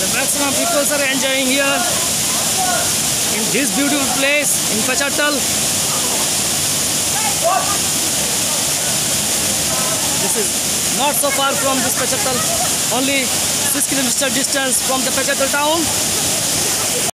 The maximum people are enjoying here in this beautiful place in Pecharthal. This is not so far from this Pecharthal; only 6 kilometer distance from the Pecharthal town.